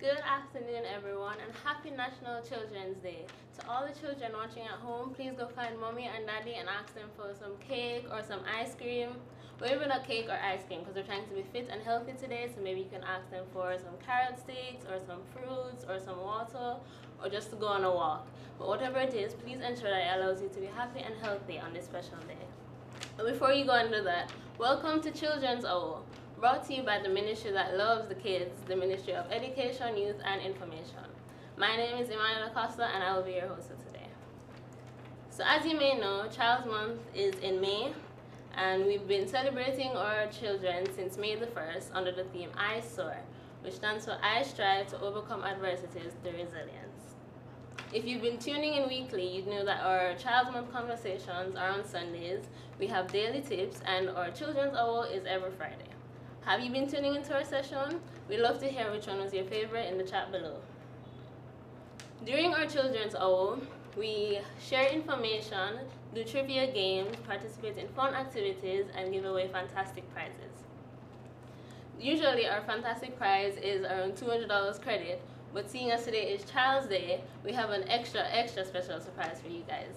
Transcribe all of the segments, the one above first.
Good afternoon, everyone, and happy National Children's Day. To all the children watching at home, please go find mommy and daddy and ask them for some cake or some ice cream. Well, even not cake or ice cream because we're trying to be fit and healthy today, so maybe you can ask them for some carrot sticks or some fruits or some water or just to go on a walk. But whatever it is, please ensure that it allows you to be happy and healthy on this special day. But before you go into that, welcome to Children's Hour brought to you by the ministry that loves the kids, the Ministry of Education, Youth and Information. My name is Emmanuel Acosta and I will be your host for today. So as you may know, Child's Month is in May and we've been celebrating our children since May the 1st under the theme I Soar, which stands for I Strive to Overcome Adversities through Resilience. If you've been tuning in weekly, you'd know that our Child's Month conversations are on Sundays, we have daily tips, and our Children's Hour is every Friday. Have you been tuning into our session? We'd love to hear which one was your favorite in the chat below. During our children's hour, we share information, do trivia games, participate in fun activities, and give away fantastic prizes. Usually our fantastic prize is around $200 credit, but seeing as today is Child's Day, we have an extra, extra special surprise for you guys.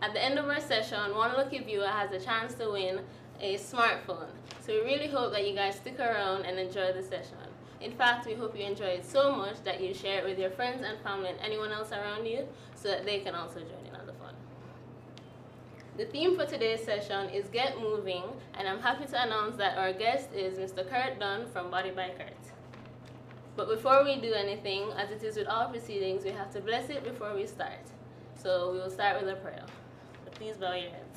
At the end of our session, one lucky viewer has a chance to win a smartphone. So we really hope that you guys stick around and enjoy the session. In fact, we hope you enjoy it so much that you share it with your friends and family and anyone else around you so that they can also join in on the fun. The theme for today's session is Get Moving, and I'm happy to announce that our guest is Mr. Kurt Dunn from Body by Kurt. But before we do anything, as it is with all proceedings, we have to bless it before we start. So we will start with a prayer. So please bow your heads.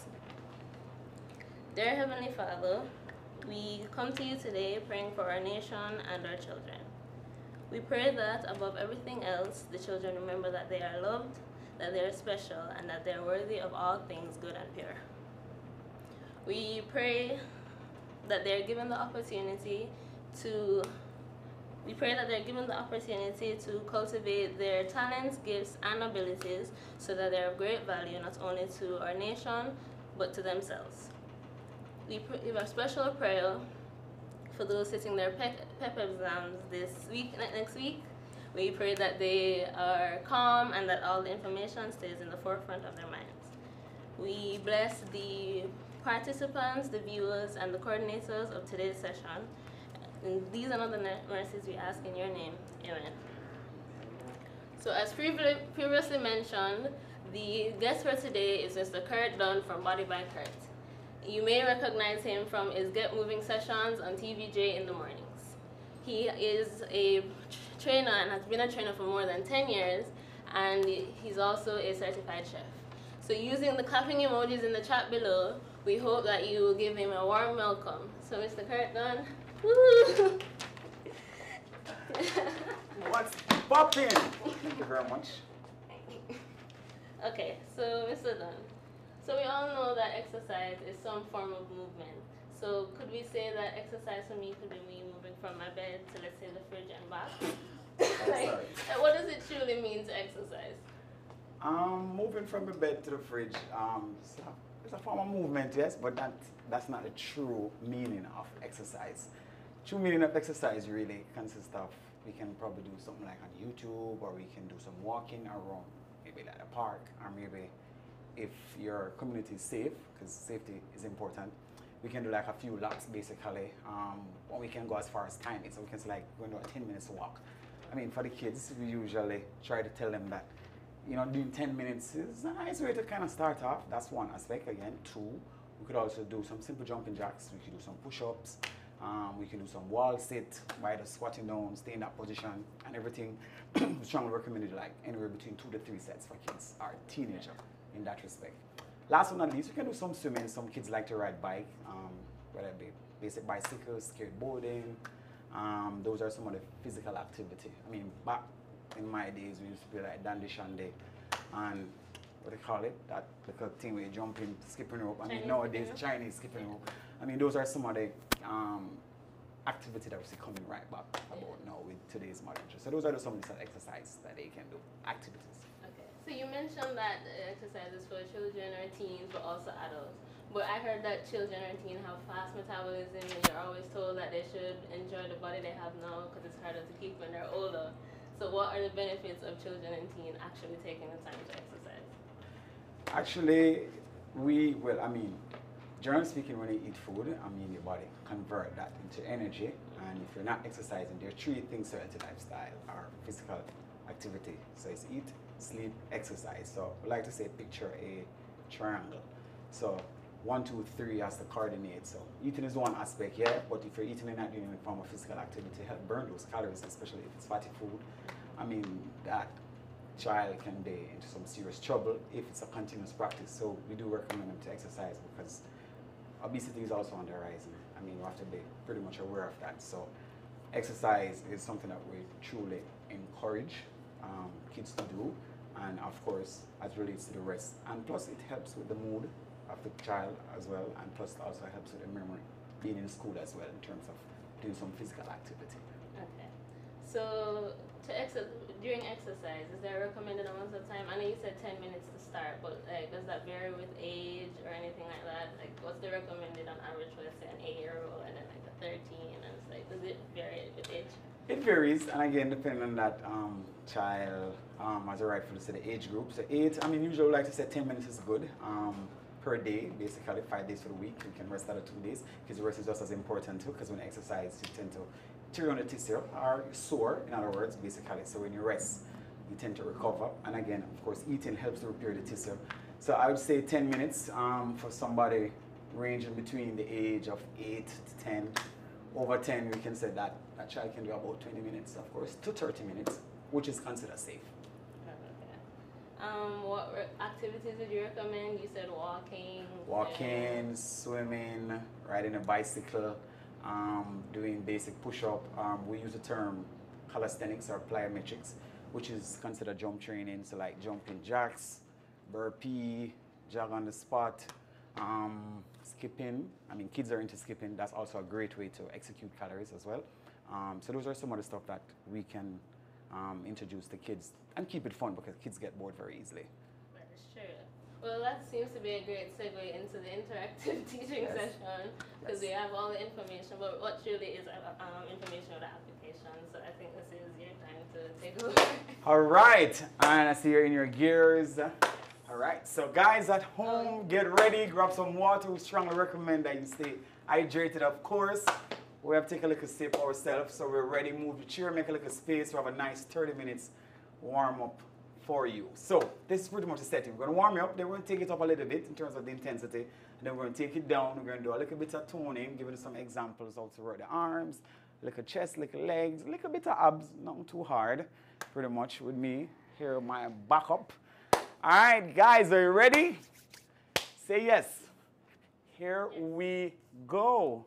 Dear Heavenly Father, we come to you today praying for our nation and our children. We pray that above everything else, the children remember that they are loved, that they are special, and that they are worthy of all things good and pure. We pray that they are given the opportunity to we pray that they're given the opportunity to cultivate their talents, gifts, and abilities so that they're of great value not only to our nation, but to themselves we give a special prayer for those sitting their PEP, exams this week, next week. We pray that they are calm and that all the information stays in the forefront of their minds. We bless the participants, the viewers, and the coordinators of today's session. And these and other mercies we ask in your name. Amen. So as previously mentioned, the guest for today is Mr. Kurt Dunn from Body by Kurt. You may recognize him from his Get Moving sessions on TVJ in the mornings. He is a trainer and has been a trainer for more than 10 years, and he's also a certified chef. So using the clapping emojis in the chat below, we hope that you will give him a warm welcome. So Mr. Kurt Dunn, woo! What's popping? Thank you very much. Okay, so Mr. Dunn, so we all know that exercise is some form of movement. So could we say that exercise for me could be me moving from my bed to let's say the fridge and back? like, what does it truly mean to exercise? Um, moving from the bed to the fridge, um, it's a, it's a form of movement, yes, but that, that's not the true meaning of exercise. True meaning of exercise really consists of we can probably do something like on YouTube or we can do some walking around maybe at a park or maybe if your community is safe, because safety is important, we can do like a few laps basically. Um, or we can go as far as timing, so we can say like going to a 10 minutes walk. I mean, for the kids, we usually try to tell them that, you know, doing 10 minutes is a nice way to kind of start off. That's one aspect. Again, two, we could also do some simple jumping jacks. We could do some push-ups. Um, we can do some wall sit the squatting down, stay in that position, and everything. strongly recommended like anywhere between two to three sets for kids or teenager in that respect. Last but not least, you can do some swimming. Some kids like to ride bike, um, whether it be basic bicycles, skateboarding. Um, those are some of the physical activity. I mean, back in my days, we used to be like dandy shandy and what do you call it? That little thing where you jumping, skipping rope. I mean, nowadays, Chinese skipping rope. I mean, those are some of the um, activity that we see coming right back about now with today's modern. So those are some of the exercises that they can do, activities. So you mentioned that exercises for children or teens, but also adults. But I heard that children and teens have fast metabolism, and you're always told that they should enjoy the body they have now because it's harder to keep when they're older. So, what are the benefits of children and teens actually taking the time to exercise? Actually, we well, I mean, generally speaking, when you eat food, I mean, your body convert that into energy, and if you're not exercising, there are three things to lifestyle: are physical activity. So it's eat, sleep, exercise. So we like to say picture a triangle. So one, two, three has to coordinate. So eating is one aspect, yeah, but if you're eating and not doing any form of physical activity, to help burn those calories, especially if it's fatty food. I mean, that child can be into some serious trouble if it's a continuous practice. So we do recommend them to exercise because obesity is also on the horizon. I mean, you have to be pretty much aware of that. So exercise is something that we truly encourage um, kids to do. And of course, as relates to the rest. And plus it helps with the mood of the child as well, and plus it also helps with the memory, being in school as well in terms of doing some physical activity. Okay. So to exer- during exercise, is there a recommended amount of time? I know you said 10 minutes to start, but like, does that vary with age or anything like that? Like, what's the recommended on average for, let's say, an eight-year-old and then like a 13, and it's like, does it vary with age? It varies, and again, depending on that um, child, um, as a rightfully say, the age group. So eight, I mean, usually like to say 10 minutes is good. Um, per day, basically five days for the week. You can rest out of two days because rest is just as important too. Because when you exercise, you tend to tear on the tissue or sore, in other words, basically. So when you rest, you tend to recover. And again, of course, eating helps to repair the tissue. So I would say 10 minutes um, for somebody ranging between the age of 8 to 10. Over 10, we can say that a child can do about 20 minutes, of course, to 30 minutes, which is considered safe. Um, what activities would you recommend? You said walking. Walking, swimming, riding a bicycle, um, doing basic push-up. Um, we use the term calisthenics or plyometrics, which is considered jump training. So like jumping jacks, burpee, jog on the spot, um, skipping. I mean, kids are into skipping. That's also a great way to execute calories as well. Um, so those are some of the stuff that we can um, introduce the kids and keep it fun because kids get bored very easily. That is true. Well, that seems to be a great segue into the interactive teaching yes. session because yes. we have all the information, but what truly is uh, um, information with the application. So I think this is your time to take look. all right, and I see you're in your gears. All right, so guys at home, get ready, grab some water. We strongly recommend that you stay hydrated, of course. We have to take a little sip ourselves, so we're ready. Move the chair, make a little space. We have a nice 30 minutes warm up for you. So this is pretty much the setting. We're going to warm you up, then we're going to take it up a little bit in terms of the intensity, and then we're going to take it down. We're going to do a little bit of toning, giving some examples how to the arms, little chest, little legs, little bit of abs, not too hard, pretty much with me. Here, my back up. All right, guys, are you ready? Say yes. Here we go.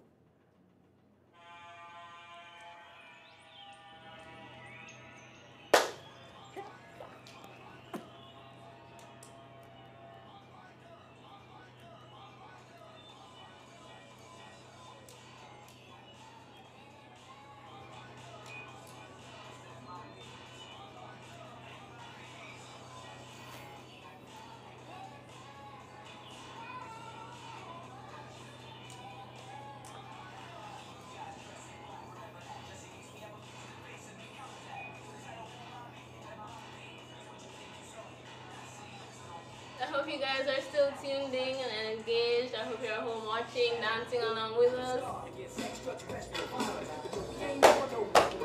Hope you guys are still tuned in and engaged. I hope you're at home watching, dancing along with us.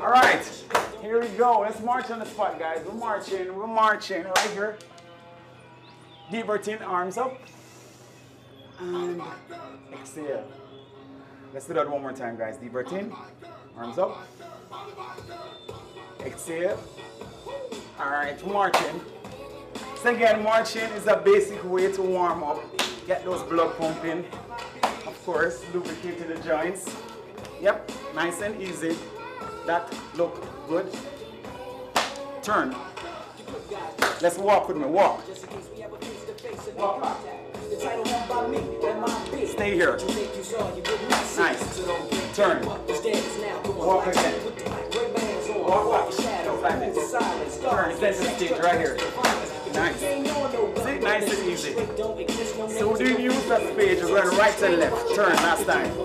All right, here we go. Let's march on the spot, guys. We're marching. We're marching right here. Deep breath in, arms up. And exhale. Let's do that one more time, guys. Deep breath in, arms up. Exhale. All right, marching. So again, marching is a basic way to warm up, get those blood pumping. Of course, lubricating the joints. Yep, nice and easy. That look good. Turn. Let's walk with me, walk. Walk. Stay here. Nice. Turn. Walk again. Walk. Turn, center stage right here. Nice. Nice and easy. So do you use that page? Going right and left. Turn last time.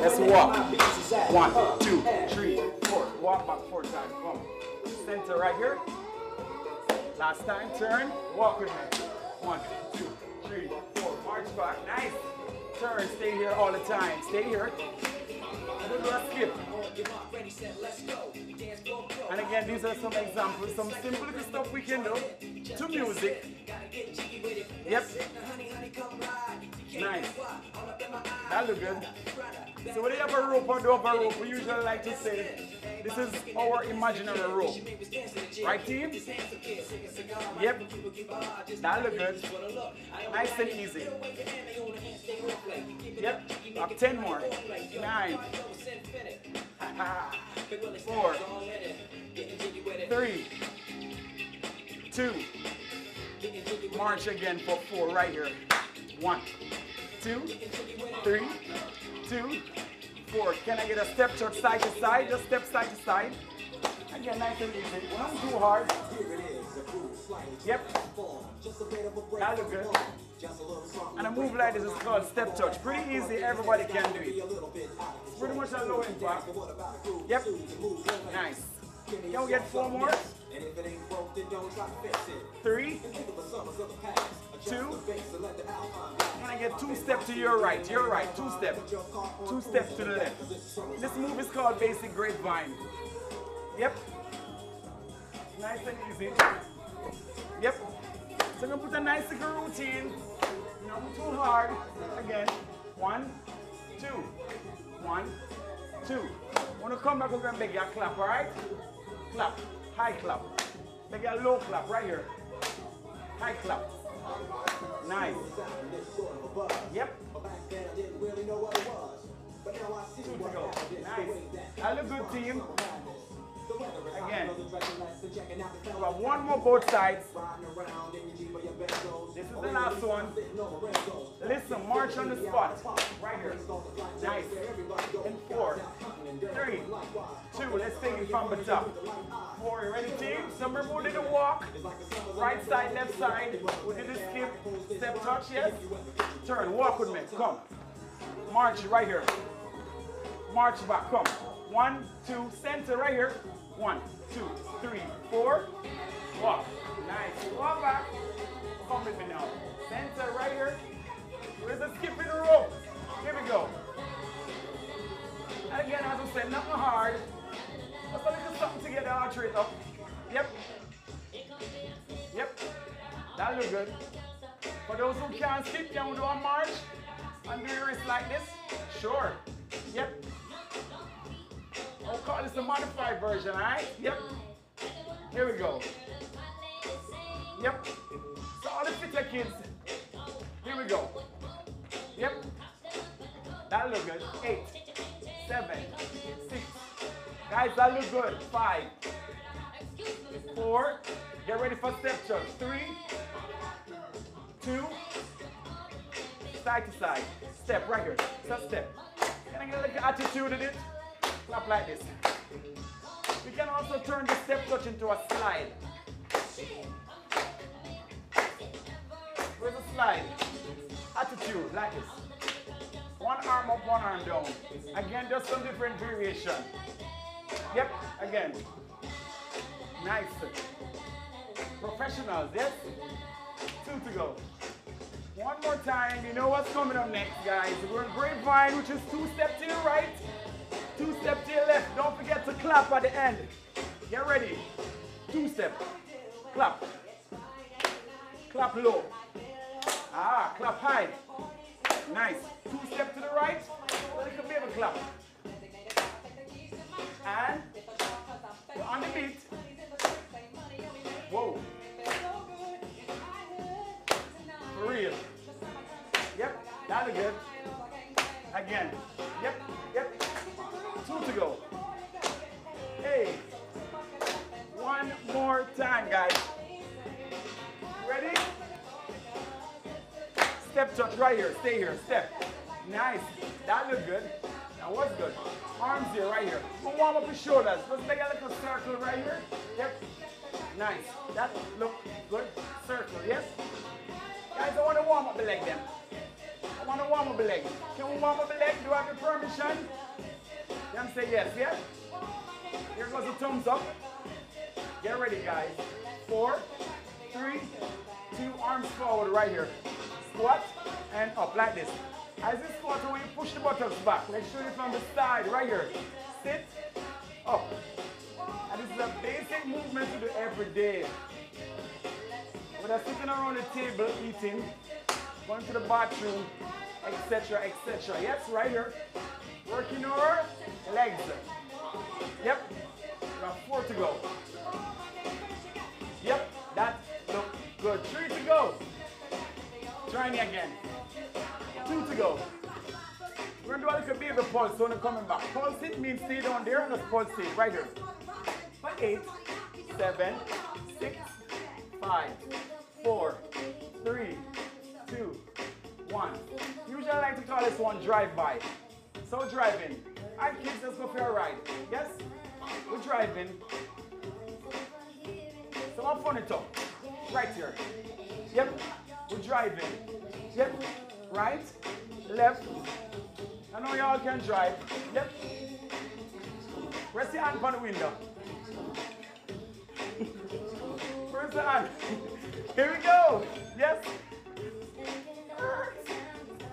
Let's walk. One, two, three, four. Walk back four times. Come. Center right here. Last time, turn. Walk with me. One, two, three, four. March back. Nice. Turn. Stay here all the time. Stay here. And again, these are some examples, some simple stuff we can do to music. Yep. Nice. That look good. So when you have a rope or do have a rope, we usually like to say, this is our imaginary rope. Right team? Yep. That look good. Nice and easy. Yep. Up 10 more. 9. Four. Three. Two. March again for four right here. One, two, three, two, four. Can I get a step to side to side? Just step side to side. Again, nice and easy. Not too hard. Yep. That look good. And a move like this is called step touch. Pretty easy, everybody can do it. Pretty much a low impact. Yep. Nice. Can we get four more? Three. Two. Can I get two steps to your right? Your right. Two steps. Two steps to the left. This move is called basic grapevine. Yep. Nice and easy. Yep. So I'm gonna put a nice little routine. Not too hard. Again. One, two. One, two. When you come back, we're gonna make you a clap, alright? Clap. High clap. Make a low clap right here. High clap. Nice. Yep. Two to go. Nice. I look good, team. Again. Have one more both sides. This is the last one. Listen, march on the spot. Right here. Nice. In four, three, two. Let's take it from the top. Four. Ready, team? Remember we did a walk. Right side, left side. We did a skip. Step touch, yes? Turn. Walk with me. Come. March right here. March back. Come. One, two, center right here. One, two, three, four. Walk. Nice. Walk back. Come with me now. Center right here. Where's the skipping rope? Here we go. And again, as I said, nothing hard. Let's little something together, arch it up. Yep. Yep. That look good. For those who can't skip, can we do a march? And do your wrist like this? Side. Step right here. Step, step. Can I get a little attitude in it? Clap like this. We can also turn the step touch into a slide. Where's the slide? Attitude, like this. One arm up, one arm down. Again, just some different variation. Yep, again. Nice. Professionals, yes? Two to go. One more time. You know what's coming up next, guys. We're in grapevine, which is two steps to your right, two steps to your left. Don't forget to clap at the end. Get ready. Two step. Clap. Clap low. Ah, clap high. Nice. Two step to the right. A little bit of a clap. Stay here. Step. Nice. That look good. That was good. Arms here, right here. We'll warm up the shoulders. Let's make a little circle right here. Yep. Nice. That look good. Circle, yes? Guys, I want to warm up the leg then. I want to warm up the leg. Can we warm up the leg? Do I have your permission? Then say yes, yeah? Here goes the thumbs up. Get ready, guys. Four, three, two, arms forward right here. Squat and up like this. As you squat, you push the buttocks back, let's show you from the side right here. Sit, up. And this is a basic movement to do every day. Whether sitting around the table eating, going to the bathroom, etc., etc. Yes, right here. Working our legs. Yep. We have four to go. Yep, that look good. Three to go. Try me again. Two to go. We're gonna do a little baby pulse when I'm coming back. Pulse it means stay down there and just pulse it right here. Eight, seven, six, five, four, three, two, one. Usually I like to call this one drive-by. So driving. Alright kids, let's go for a ride. Yes? We're driving. So I'm fun it. Right here. Yep. We're driving. Yep. Right. Left. I know y'all can drive. Yep. Rest your hand on the window. Where's the hand? Here we go. Yes.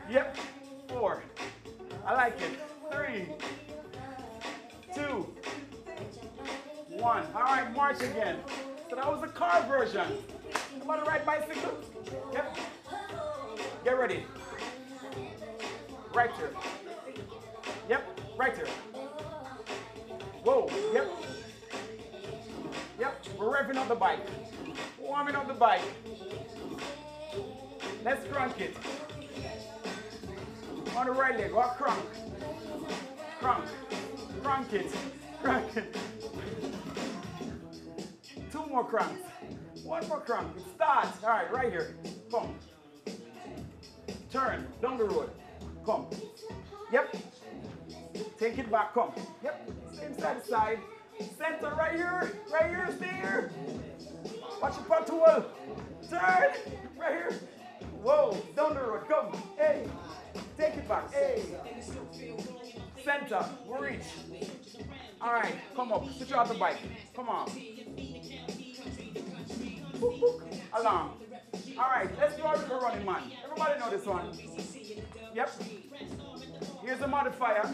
Yep. Four. I like it. Three. Two. One. All right, march again. So that was the car version. Somebody ride bicycle? Yep. Get ready. Right here. Yep, right here. Whoa, yep. Yep, we're revving up the bike. Warming up the bike. Let's crank it. On the right leg, walk crank. Crank. Crank it. Crank it. Two more cranks. One more crank. Start. All right, right here. Come. Turn down the road. Come. Yep. Take it back. Come. Yep. Same side to side. Center right here. Right here. Stay here. Watch your patrol. Turn. Right here. Whoa. Down the road. Come. Hey. Take it back. Hey. Center. Reach. All right. Come up. Switch out the bike. Come on. Boop, boop. All right. Let's do our little running man. Everybody know this one. Yep. Here's a modifier.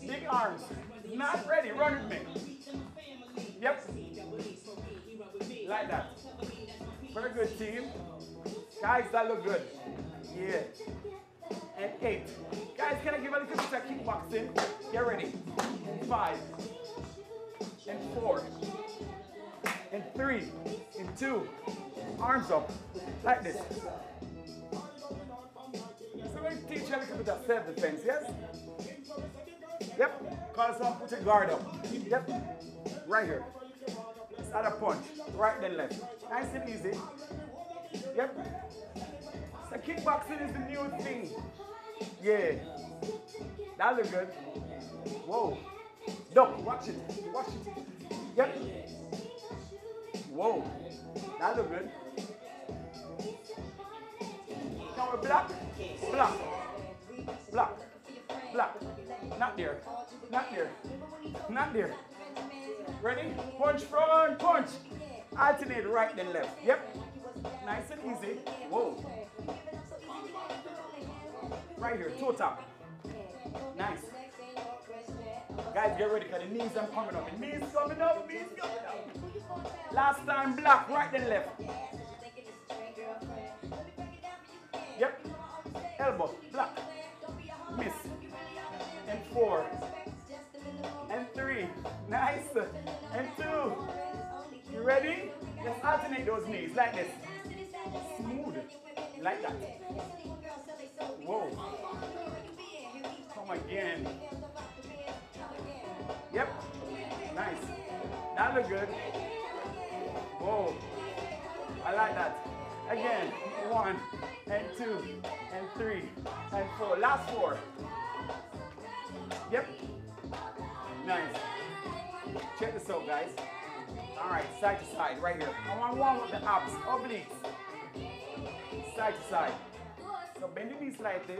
Big arms. Not ready. Run with me. Yep. Like that. Very good team. Guys, that look good. Yeah. And eight. Guys, can I give a little bit of kickboxing? Get ready. Five. And four. And three. And two. Arms up. Like this. So we teach you a little bit of self-defense, yes? Yep. Call someone put your guard up. Yep. Right here. Start a punch. Right then left. Nice and easy. Yep. So kickboxing is the new thing. Yeah. That look good. Whoa. Duck. Watch it. Watch it. Yep. Whoa. That look good. Now we block. Block. Block. Block. Not there. Not there. Not there. Ready? Punch front, punch. Alternate right then left. Yep. Nice and easy. Whoa. Right here, toe tap. Nice. Guys, get ready because the knees are coming up. The knees coming up, knees coming up. Last time block, right then left. Yep. Elbow, block. Miss. And four. And three. Nice. And two. You ready? Let's alternate those knees like this. Smooth. Like that. Look good. Whoa. I like that. Again. One and two and three and four. Last four. Yep. Nice. Check this out, guys. All right, side to side, right here. I want one with the abs, obliques. Side to side. So bend your knees slightly.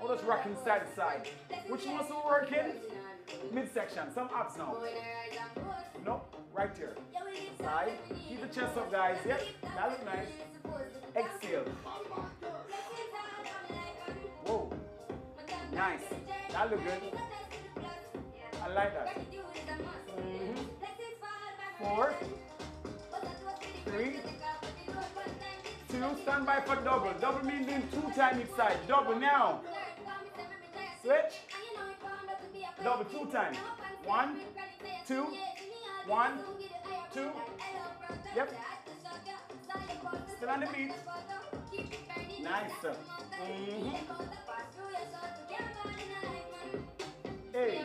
Or just rocking side to side. Which muscle working? Midsection. Some abs now. No, right here. Side. Keep the chest up, guys. Yep, that look nice. Exhale. Whoa. Nice. That look good. I like that. Mm-hmm. Four, three, two, stand by for double. Double means doing two times each side. Double now. Switch. Double two times. One, two, one, two. Yep. Still on the beat. Nice. Mm-hmm. Hey.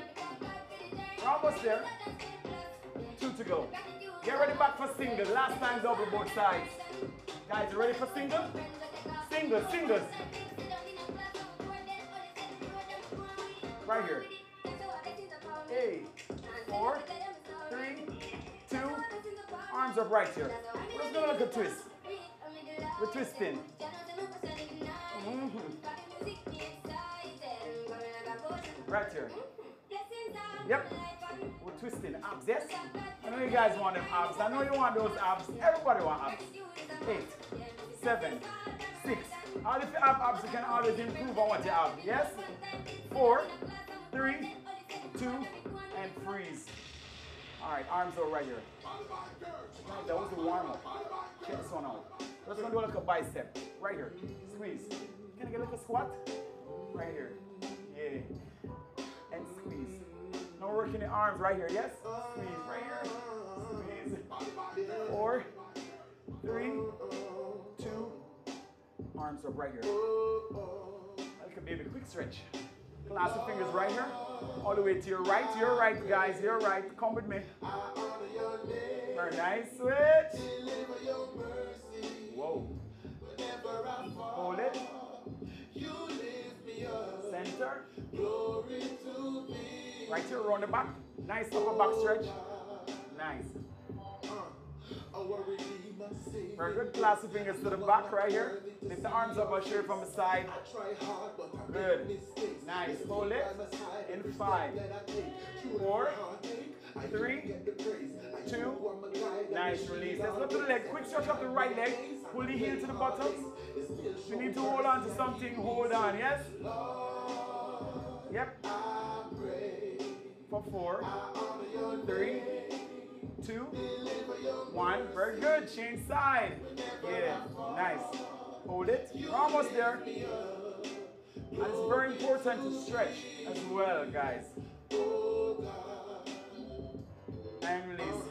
We're almost there. Two to go. Get ready back for single. Last time double both sides. Guys, you ready for single? Single, singles. Right here. Arms up right here. We're just gonna at twist. We're twisting. Mm-hmm. Right here. Yep. We're twisting abs, yes? I know you guys want them abs. I know you want those abs. Everybody want abs. Eight, seven, six. All if you have abs, you can always improve on what you have. Yes? Four, three, two, and freeze. All right, arms over right here. That was the warm up. Check this one out. We're just gonna do like a bicep. Right here. Squeeze. Can I get like a squat? Right here. Yeah. And squeeze. Now we're working the arms right here. Yes? Squeeze right here. Squeeze. Four, three, two, arms up right here. Like a baby. Quick stretch. Clasp the fingers right here. All the way to your right. Your right, guys. Your right. Come with me. Very nice. Switch. Whoa. Hold it. Center. Right here, around the back. Nice upper back stretch. Nice. Very good. Clasp the fingers to the back right here. Lift the arms up, show from the side. Good. Nice. Hold it. In five, four, three, two. Nice. Release. Let's look to the leg. Quick stretch up the right leg. Pull the heel to the buttocks. You need to hold on to something. Hold on. Yes? Yep. For four, three, two, one. Very good. Change side. Yeah. Nice. Hold it. You're almost there. And it's very important to stretch as well, guys. And release.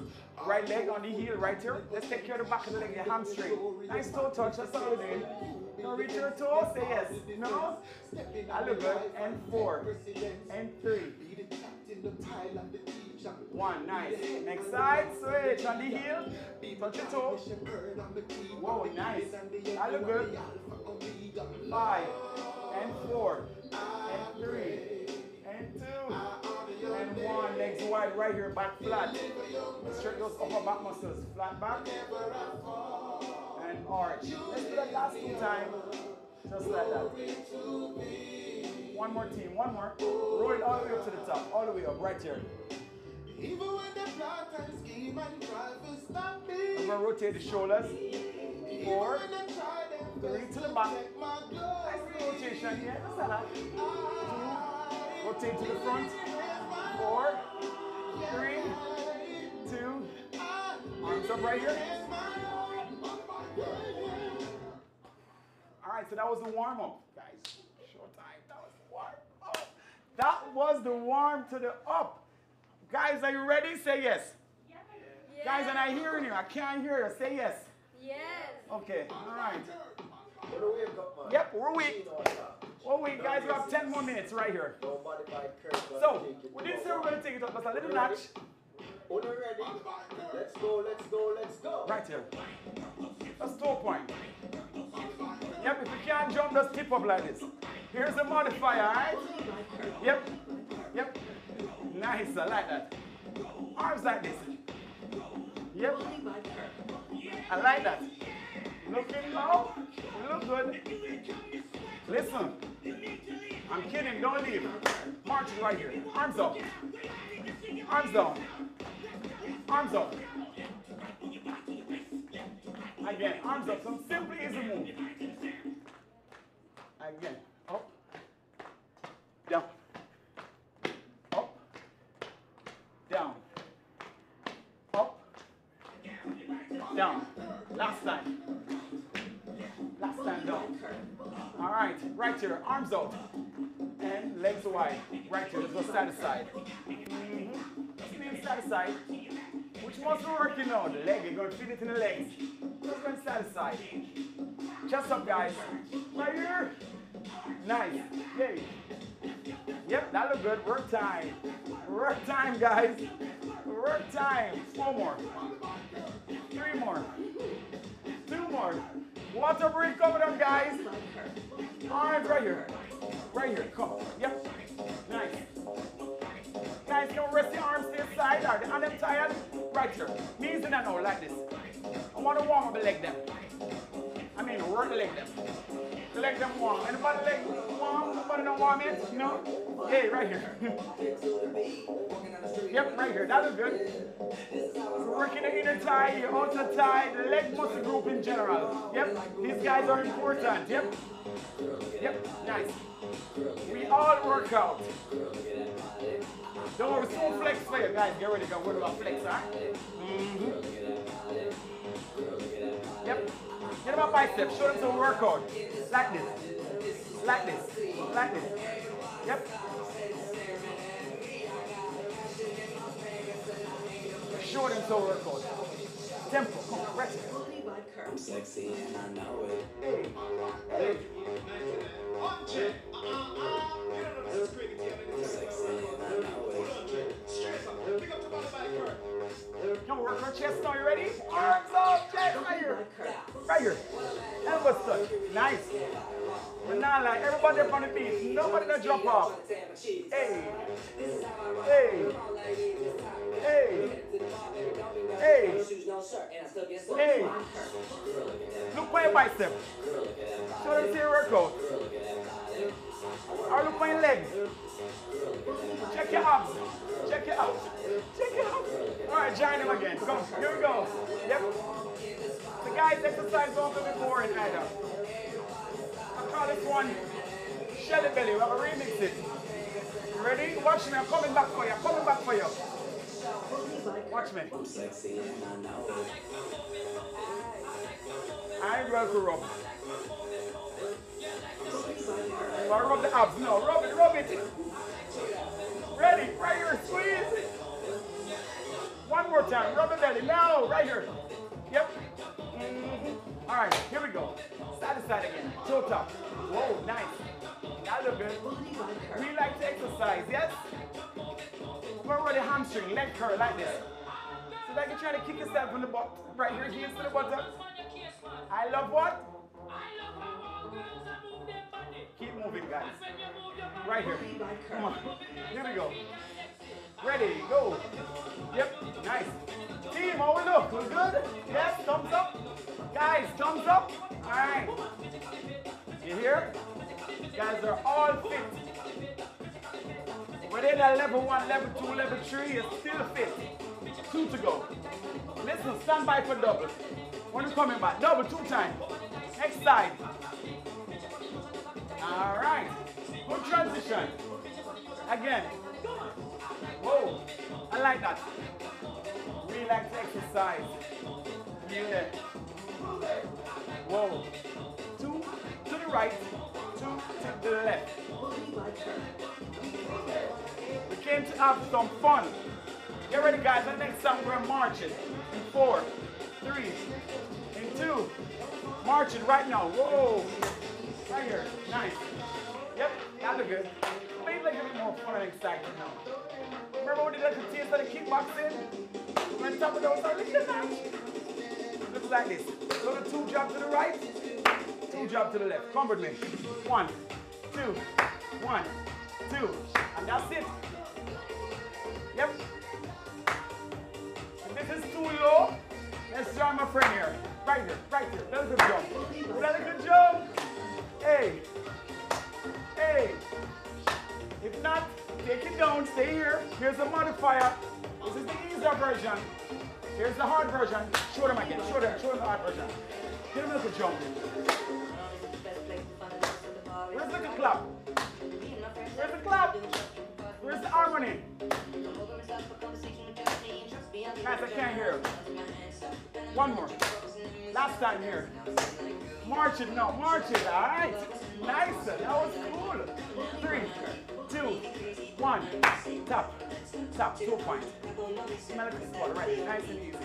Right leg on the heel right here. Let's take care of the back of the leg, your hamstring. Nice toe touch. That's all we're. Now reach your toe. Say yes. No? That look good. And four. And three. One, nice. Next side, switch on the heel. Touch your toe. Whoa, nice. That look good. Five, and four, and three, and two, and one. Legs wide right here, back flat. Stretch those upper back muscles. Flat back. And arch. Let's do that last two times. Just like that. One more team, one more. Roll it all the way up to the top, all the way up, right here. Even when they plot scheme and to stop me. I'm gonna rotate the shoulders. Four, Even when they three to the back. take my glory. Nice rotation, a lot. Two, rotate to the front. Four, three, two, arms up right here. That was the warm up, guys. Short time. That was the warm up. That was the warm to the up. Guys, are you ready? Say yes. Guys, and I'm not hearing you. I can't hear you. Say yes. Yes. Okay. All right. What do we have got, man? Yep, we're weak. You know what's up. Oh wait, guys, we have 10 more minutes right here. Nobody by curse. So, we didn't say we're going to take it up, but a little notch. When you're ready, let's go, let's go, let's go. Right here. That's toe point. Yep, if you can't jump, just tip up like this. Here's the modifier, alright? Yep. Yep. Nice, I like that. Arms like this. Yep. I like that. Looking low. Look good. Listen. I'm kidding. Don't leave. March right here. Arms up. Arms down. Arms up. Again, arms up. Some simple, easy move. Again. Up. Down. Up. Down. Up. Down. Last time. Last time down. All right, right here, arms out. And legs wide. Right here, let's go side to side. Mm-hmm. Spin side to side. Which muscle working now? The leg, you're to feel it in the legs. Let's go side to side. Chest up, guys. Right here. Nice. Yay. Yep, that look good. Work time. Work time, guys. Work time. Four more. Three more. Two more. Water break coming up, guys. Arms right here. Right here. Come. Yep. Nice. Guys, don't rest your arms to your side. Are they, are them tired? Right here. Knees in and out like this. I want to warm up the leg them. I mean, work the leg them. The leg them warm. Anybody leg warm? Nobody don't warm it? You know? Yeah, right here. yep, right here. That looks good. Working the inner thigh, your outer thigh, the leg muscle group in general. Yep, these guys are important. Yep. Yep, nice. We all work out. Don't worry, soon flex for you guys. Get ready to go. What about flex, huh? Mm-hmm. Yep. Get about biceps. Show them some workout. Like this. Like this. Like this. Yep. Show them some workout. Tempo. Come on, rest. I'm sexy and I know it. Hey. Hey. I'm sexy and I know it. Come work our chest now. You ready? Arms up, chest right here. Right here. Elbows touch. Nice. But now, like everybody up on the beat. Nobody gonna jump off. Hey. Hey. Hey. Hey. Hey. Look for your bicep. Show them see your workout. Or look for your legs. Check your abs. Check your abs. Check your abs. All right, join him again. Come, here we go. Yep. The guys exercise don't have to be either. I call this one Shelly Belly. We're going to remix it. Ready? Watch me. I'm coming back for you. I'm coming back for you. Watch me. I'm sexy and I know it. I going to rub. Rub the abs. No, rub it, rub it. Ready? Right here. Squeeze it. One more time. Rub the belly. Now, right here. Yep. Mm-hmm. All right, here we go. Side to side again. Toe top. Whoa, nice. That look good. We like to exercise, yes? We're the hamstring, leg curl like this. So like you're trying to kick yourself in the butt. Right here, heels to the bottom. I love what? Keep moving, guys. Right here. Come on. Here we go. Ready, go. Yep, nice. Team, how we look? We good? Yes, thumbs up. Guys, thumbs up. All right. You hear? Guys are all fit. Whether they're level one, level two, level three, you're still fit. Two to go. Listen, stand by for double. When you coming back, double two times. Next side. All right. Good transition. Again. I like that. We like to exercise. Yeah. Whoa. Two to the right, two to the left. We came to have some fun. Get ready, guys. The next time we're marching. In four, three, in two. Marching right now. Whoa. Right here. Nice. Yep, that look good. Maybe like a bit more fun and exciting now. Remember when we did the taste of the kickboxing? When top of those are look at that. Looks like this. So the two jump to the right, two jump to the left. Come with me. One, two, one, two. And that's it. Yep. The this is too low, let's join my friend here. Right here, right here. That's a good jump. That's a good jump. Hey. Hey. If not, take it down, stay here. Here's the modifier. This is the easier version. Here's the hard version. Show them again. Show them. Show them the hard version. Give them a little jump. Where's the clap? Where's the clap? Where's the harmony? Guys, I can't hear. One more. Last time here. March it now. March it. All right. Nice. That was cool. Three, two, one. Tap. Tap. Two points. Smell the spot right. Nice and easy.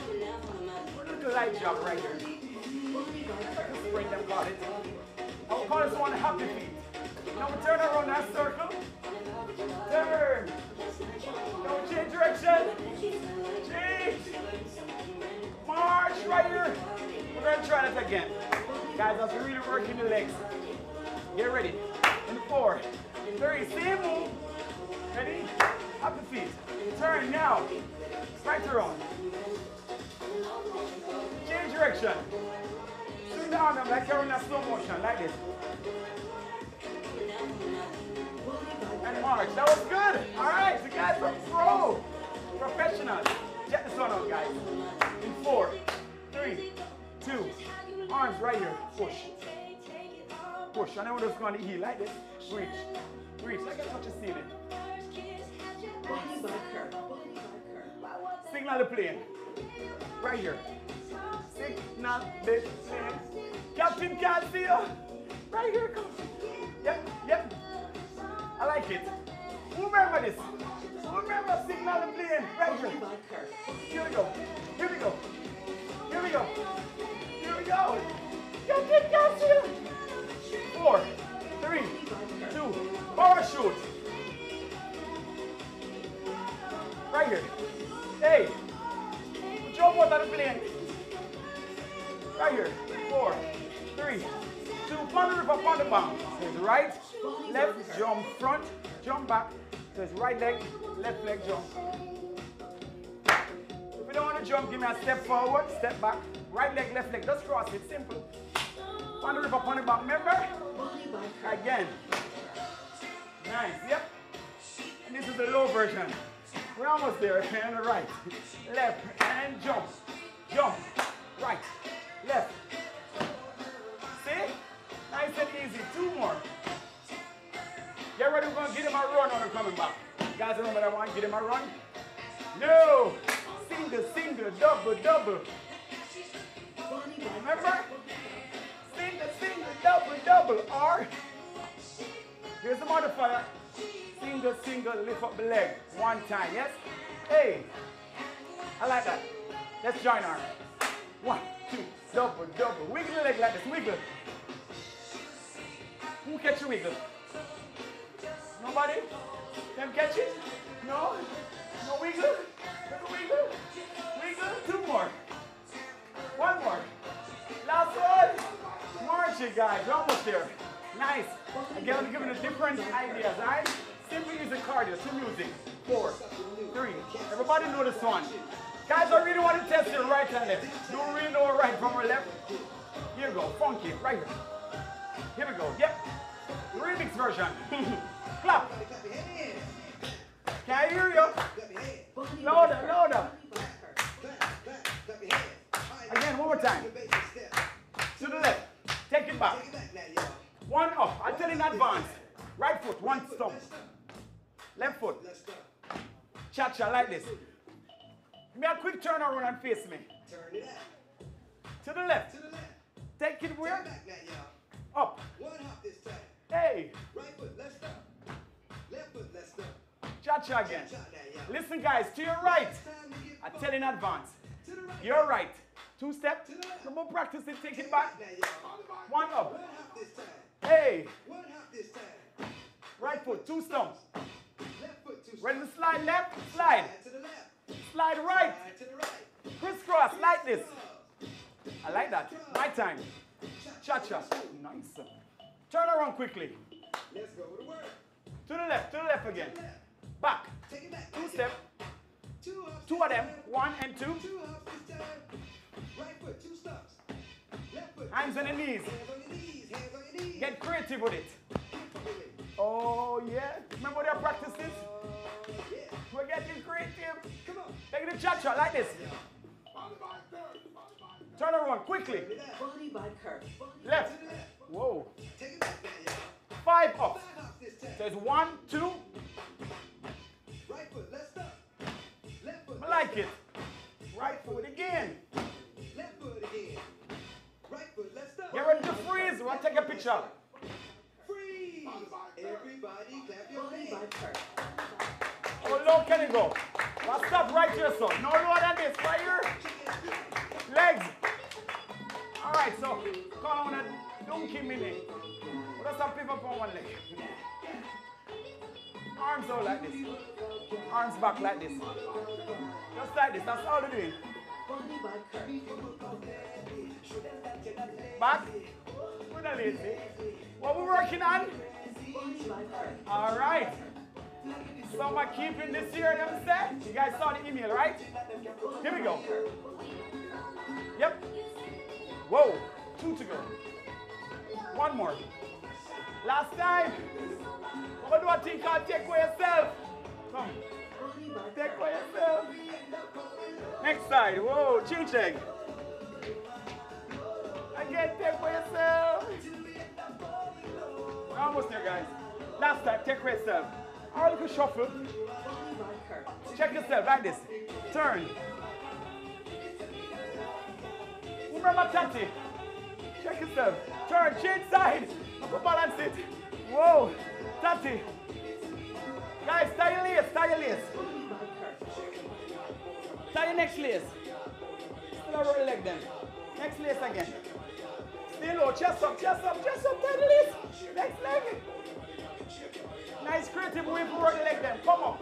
Look at the light job right here. Spring them call it. I will call this one happy feet. Now we turn around that circle. Turn. Change direction. Change. March right here. We're going to try that again. Guys, that's really working the legs. Get ready. In four, three, same move. Ready? Up the feet. Turn now. Right around. Change direction. The arm like you're in a slow motion, like this. And march. That was good. All right, you guys are pro. Professionals. Check this one out, guys. In four, three, two, arms right here. Push. Push. I know we're just going to heel like this. Reach. Reach. I can touch the ceiling. Signal the plane. Right here. Signal the plane. Captain can't. Right here, come. Yep, yep. I like it. Who remember this? Who remember signal the plane? Right here. Here we go. Here we go. Here we go. Here we go. Captain can't see you. Four, three, two, parachute. Right here. Hey, jump out of the plane. Right here. Four, three, two, pound the river, pound the bound. So right, left, jump front, jump back. So it's right leg, left leg, jump. If you don't want to jump, give me a step forward, step back. Right leg, left leg, just cross it, simple. Pound the river, pound the bound. Remember? Again. Nice, yep. And this is the low version. We're almost there. And right, left, and jump. Jump. Right, left. See? Nice and easy. Two more. Get ready. We're to get him a run on we're coming back. You guys remember that one? Get him a run? No. Single, single, double, double. Remember? Single, single, double, double. R. Here's the modifier. Single, single, lift up the leg. One time, yes? Hey. I like that. Let's join our. One, two, double, double. Wiggle the leg like this. Wiggle. Who catch a wiggle? Nobody? Them catch it? No? No wiggle? No wiggle? Wiggle? Two more. One more. Last one. March it, guys. We're almost there. Nice. Again, I'm giving you different ideas, alright? Simply use the cardio, two music. Four, three. Everybody know this one. Guys, I really want to test your right and left. You really know right from or left? Here we go. Funky. Right here. Here we go. Yep. Remix version. Clap. Can I hear you? Louder, louder. Again, one more time. To the left. Take it back. One up. I tell you in advance. Right foot, one stomp. Left foot. Cha-cha like this. Give me a quick turn around and face me. Turn it up. To the left. To the left. Take it where? Back now, y'all. Up. One hop this time. Hey. Right foot, let's stop. Left foot, let's stop. Cha-cha again. Shot now, y'all. Listen, guys, to your right. It's time to get I tell in advance. You're right. Two step. No more practice it. Take it back. One up. This time. Hey. One hop this time. Right foot. Two stumps. Left foot, two Ready to slide left? Slide. Slide to the left. Slide right. To the right. Crisscross like this. I like that. My time. Cha-cha. Nice. Turn around quickly. Let's go to work. To the left. To the left again. Left. Back. Take it back. Two step. Two of them, one and two. Two hops this time. Right foot, two stumps. Left foot. Hands on the knees. Hands on your knees. Hands on your knees. Get creative with it. Oh yeah. Remember their practices? Oh, yeah. We're getting creative. Come on. Take the cha-cha like this. Turn around quickly. Body by curve. Left. Whoa. Take it back now, y'all. Five up. Five hops this time. So it's one, two. Right foot, left stump. Left foot. I like it. Right foot again. Left foot again. Right foot, left stump. Get ready to freeze. We want to take a picture. Freeze. Everybody clap your Body hands. by curve. How oh, low can it go? Well, stop right here, son. No lower than this. Right here. Legs. All right, so call on a donkey minute. Let's have pivot on one leg. Arms out like this. Arms back like this. Just like this. That's all we're doing. Back. With a lazy. What we're working on? All right. Some are keeping this here, them say. You guys saw the email, right? Here we go. Yep. Whoa. Two to go. One more. Last time. What do I'll take for yourself? Come. Take for yourself. Next side. Whoa. Change leg. Again, take for yourself. We're almost there, guys. Last time, take for yourself. All right, little shuffle. Check yourself like this. Turn. Remember Tati. Check yourself. Turn, change side. Up balance it. Whoa. Tati. Guys, tie your lace, tie your lace. Tie your next lace. Still roll the leg then. Next lace again. Stay low, chest up, chest up, chest up, tie the lace. Next leg. Nice creative way to work the leg then. Come on.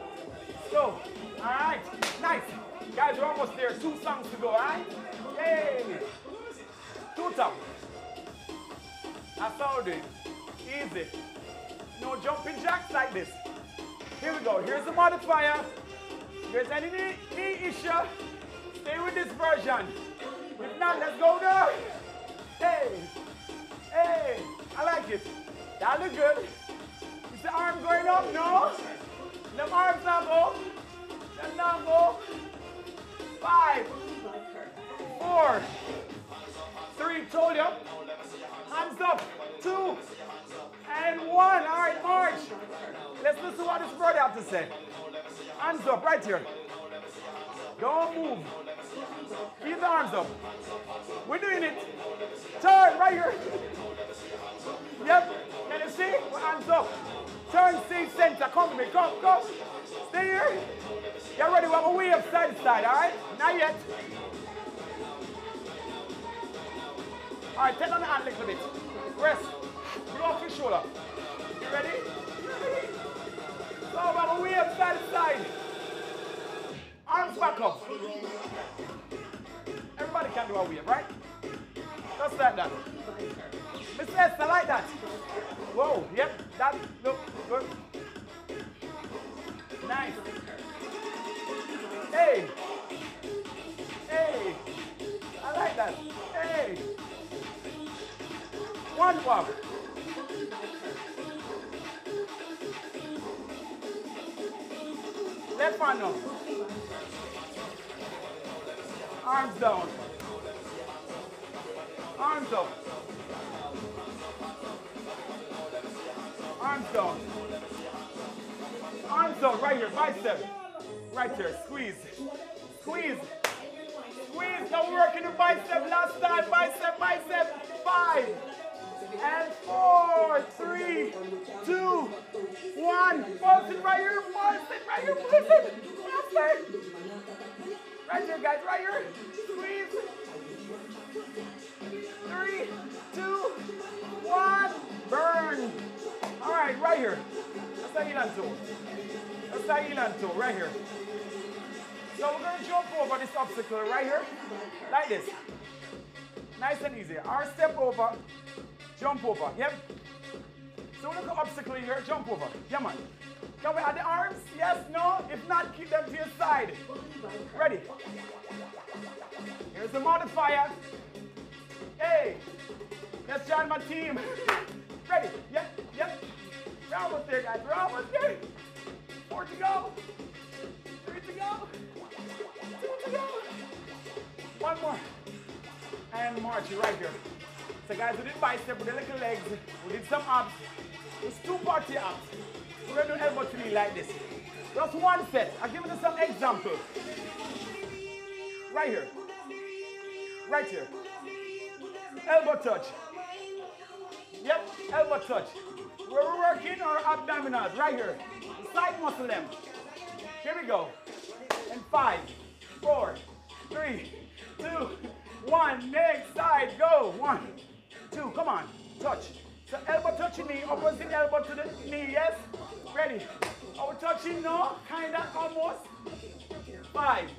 Go. Alright. Nice. Guys, we're almost there. Two songs to go, alright? Yay. Two top. That's all we're. Easy. No jumping jacks like this. Here we go. Here's the modifier. If there's any knee, knee issue, stay with this version. If not, let's go there. Hey. Hey. I like it. That look good. Is the arm going up? No. The arms not go. Them not go. Five, four, three, told you. Up. Two, and one. All right, march. Let's listen to what this brother have to say. Hands up, right here. Don't move. Keep the arms up. We're doing it. Turn, right here. Yep. Can you see? Hands up. Turn, see, center. Come with me. Come, come. Stay here. Get ready. We're going way up side to side, all right? Not yet. All right, take on the hand a little bit. Rest. Blow off your shoulder. You ready? So, we're going way side to side. Arms back up. Everybody can do a wave, right? Just like that. Miss Esther, like that. Whoa, yep, that, look, good. Nice. Hey. Hey. I like that. Hey. One walk. Left hand up. Arms down. Arms up. Arms down. Arms down, right here, bicep. Right here, squeeze. Squeeze. Squeeze, now working the bicep last time. Bicep, bicep. Five. And four, three, two, one. It right here, it right here, it. Faster. Right here, guys, right here. Squeeze. Three, two, one. Burn. All right, right here. That's how you land to. That's how you land to, right here. So we're gonna jump over this obstacle right here, like this. Nice and easy. Or step over, jump over. Yep. So look at obstacle here, jump over. Yeah, man. Can we add the arms? Yes, no? If not, keep them to your side. Ready? Here's the modifier. Hey, let's join my team. Ready? Yep, yep. We're almost there, guys. We're almost there. Four to go. Three to go. Two to go. One more. And march right here. So guys, we did bicep with the little legs. We did some abs. It's two party abs. We're gonna do elbow to knee like this. Just one set. I'll give you some examples. Right here. Right here. Elbow touch. Yep, elbow touch. We're working our abdominals right here. Side muscle them. Here we go. In five, four, three, two, one. Next side, go. One, two, come on. Touch. So elbow touching knee, opposite elbow to the knee, yes? Ready? Are we touching? No? Kinda, almost. Five,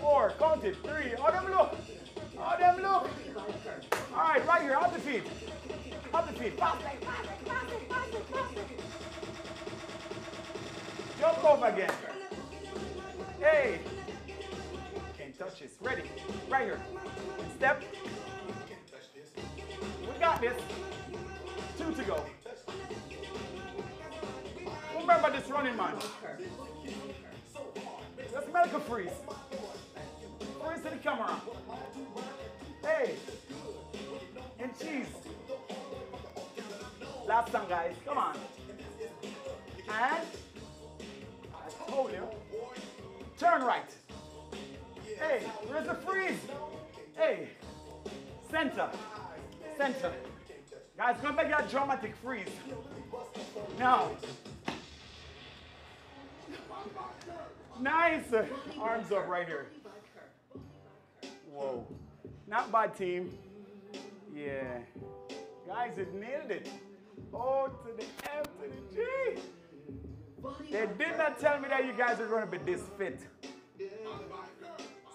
four, count it. Three. All them look. All them look. All right, right here, up the feet. Up the feet. Leg, fast leg, fast leg. Jump over again. Hey. Can't touch this. Ready? Right here. Step. Got this. Two to go. Remember this running man. Let's make a freeze. Freeze to the camera. Hey. And cheese. Last time, guys. Come on. And I told you. Turn right. Hey, where's the freeze? Hey. Center. Center. Guys, gonna make that dramatic freeze. Now. Nice. Arms up right here. Whoa. Not bad, team. Yeah. Guys, it nailed it. O to the M to the G. They did not tell me that you guys are going to be this fit.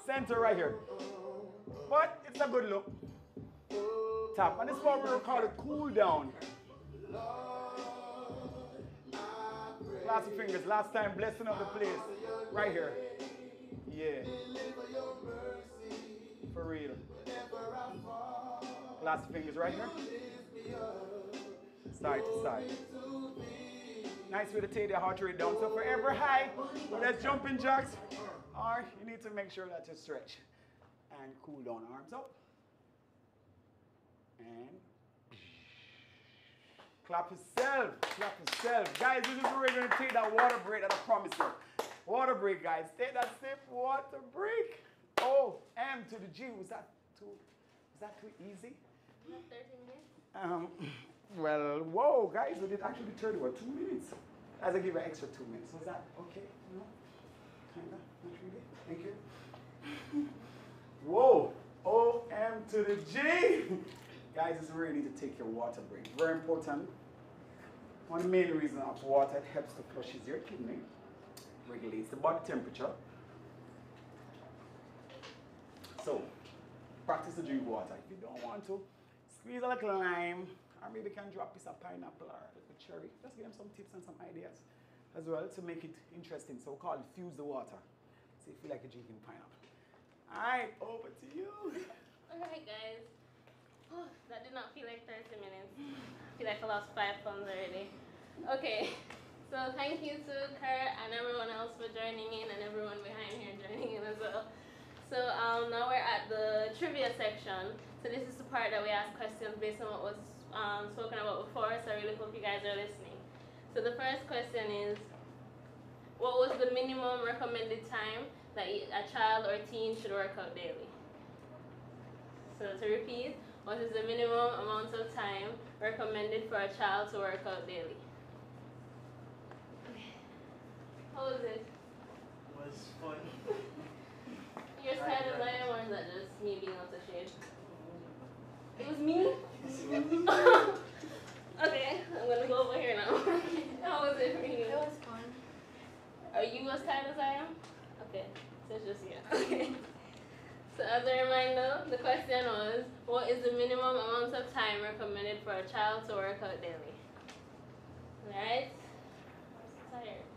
Center right here. But it's a good look. And this is what we call a cool down. Lots of fingers. Last time, blessing of the place. Right here. Yeah. For real. Lots of fingers right here. Side to side. Nice way to take the heart rate down. So for every high, whether it's jumping jacks, or you need to make sure that you stretch and cool down. Arms up. And clap yourself. Clap yourself. Guys, this is where we're going to take that water break that I promised you. Water break, guys. Take that sip, water break. O M to the G. Was that too, was that too easy? 30 minutes. Um, well, whoa, guys, we did actually 30 or two minutes. As I give an extra two minutes. Was that okay? No? Kinda? Not really? Thank you. Whoa, O M to the G. guys, where you need to take your water break. Very important. One main reason of water, it helps to flushes your kidney, regulates the body temperature. So, practice to drink water. If you don't want to, squeeze a little lime, or maybe can drop a piece of pineapple or a little cherry. Just give them some tips and some ideas as well to make it interesting. So called fuse the water. So you feel like you're drinking pineapple. All right, over to you. Alright, guys. That did not feel like 30 minutes. I feel like I lost five pounds already. Okay, so thank you to Kurt and everyone else for joining in and everyone behind here joining in as well. So um, now we're at the trivia section. So this is the part that we ask questions based on what was um, spoken about before. So I really hope you guys are listening. So the first question is, what was the minimum recommended time that a child or teen should work out daily? So to repeat, what is the minimum amount of time recommended for a child to work out daily? How was it? Was fun. You're as tired as I am, or is that just me being out of shade? It was me? okay, I'm gonna go over here now. How was it for you? It was fun. Are you as tired as I am? Okay, so it's just you. Okay. So as a reminder, the question was, what is the minimum amount of time recommended for a child to work out daily? Alright? I'm so tired.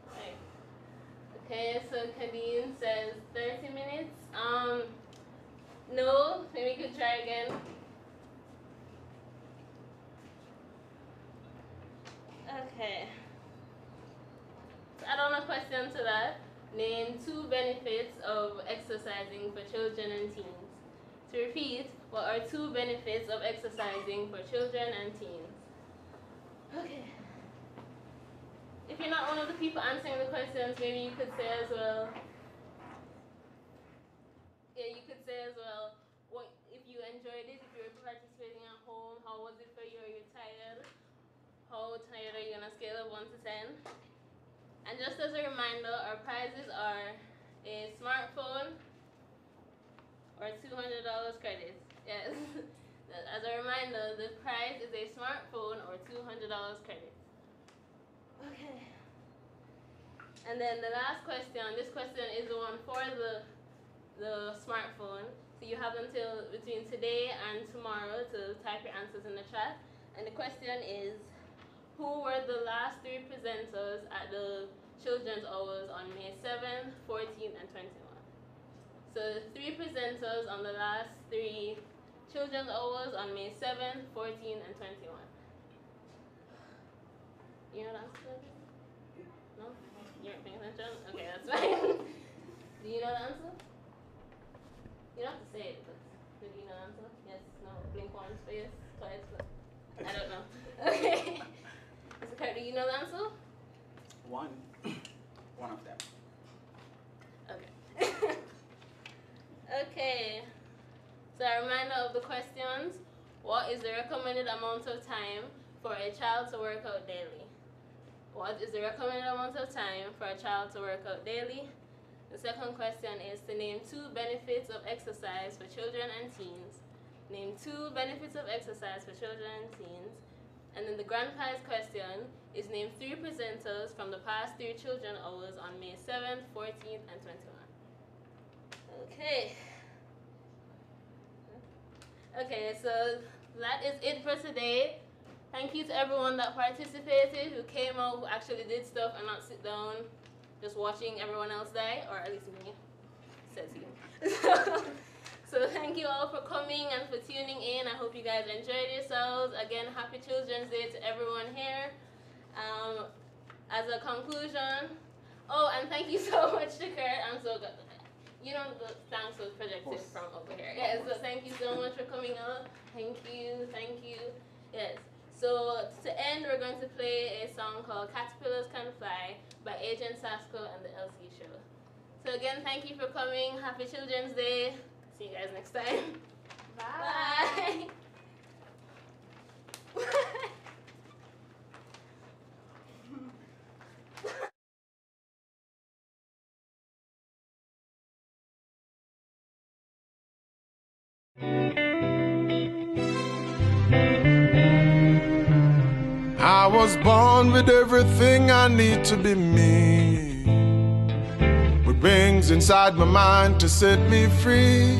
Okay, so Kadeen says 30 minutes. Um, no, maybe we could try again. Okay. So add on a question to that. Name two benefits of exercising for children and teens. To repeat, what are two benefits of exercising for children and teens? Okay. If you're not one of the people answering the questions, maybe you could say as well. Yeah, you could say as well. What if you enjoyed it? If you were participating at home, how was it for you? Are you tired? How tired are you on a scale of one to ten? And just as a reminder, our prizes are a smartphone or $200 credits. Yes. As a reminder, the prize is a smartphone or $200 credits. Okay. And then the last question, this question is the one for the the smartphone. So you have until between today and tomorrow to type your answers in the chat. And the question is, who were the last three presenters at the Children's Hours on May 7th, 14th, and 21st? So the three presenters on the last three Children's Hours on May 7th, 14th, and 21st. You know the answer? No? You aren't paying attention? Okay, that's fine. Do you know the answer? You don't have to say it, but do you know the answer? Yes, no, blink once yes, twice, but I don't know. Okay. Kurt, do you know the answer? One. One of them. Okay. okay. So a reminder of the questions. What is the recommended amount of time for a child to work out daily? What is the recommended amount of time for a child to work out daily? The second question is to name two benefits of exercise for children and teens. Name two benefits of exercise for children and teens. And then the grand prize question is name three presenters from the past three children hours on May 7th, 14th, and 21st. Okay. Okay, so that is it for today. Thank you to everyone that participated, who came out, who actually did stuff and not sit down just watching everyone else die, or at least me, says you. so thank you all for coming and for tuning in. I hope you guys enjoyed yourselves. Again, happy Children's Day to everyone here. Um, as a conclusion, oh, and thank you so much to Kurt. I'm so good. You know, the thanks was projected from over here. Yes, so thank you so much for coming up. Thank you, thank you. Yes. So to end, we're going to play a song called Caterpillars Can Fly by Agent Sasco and the LC Show. So again, thank you for coming. Happy Children's Day. See you guys next time. Bye. Bye. I was born with everything I need to be me. Wings inside my mind to set me free.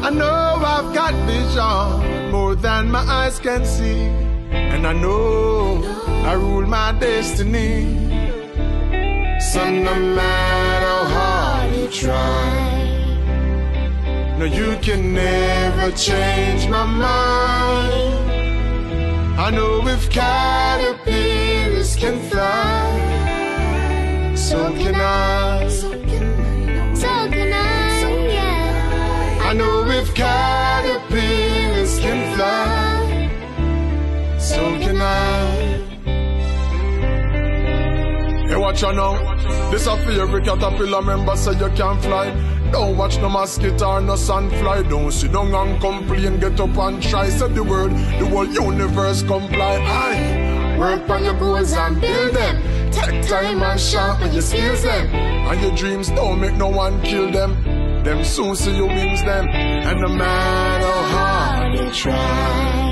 I know I've got vision more than my eyes can see. And I know I rule my destiny. So no matter how hard you try. No, you can never change my mind. I know if caterpillars can fly, so can I. So can I, yeah. I know if caterpillars can fly, so can I. Hey, watch out now. This a for every caterpillar member say you can fly. Don't watch no mosquito or no sandfly. Don't sit down and complain. Get up and try. Set the word, the whole universe comply. Aye. Work on your goals and build them. Take time and sharpen your skills them. And your dreams don't make no one kill them. Them soon see your wings them. And no matter how you try.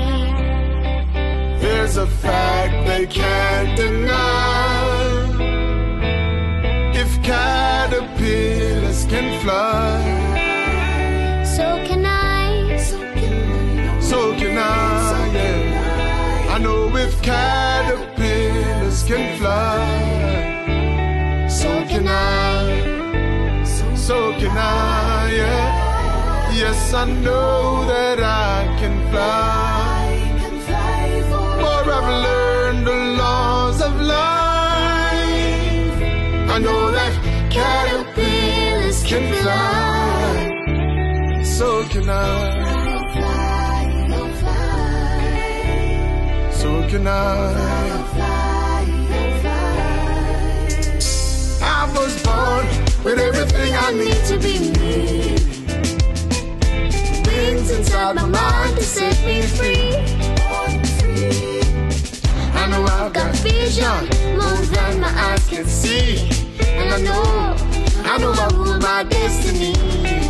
There's a fact they can't deny. If caterpillars can fly, caterpillars can fly. So can I. So can I. Yeah. Yes, I know that I can fly. For I've learned the laws of life. I know that caterpillars can fly. So can I. Can I. Was born with everything I need to be me. Wings inside my mind to set me free. I know I've got vision more than my eyes can see. And I know, I know I rule my destiny.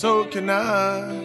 So can I.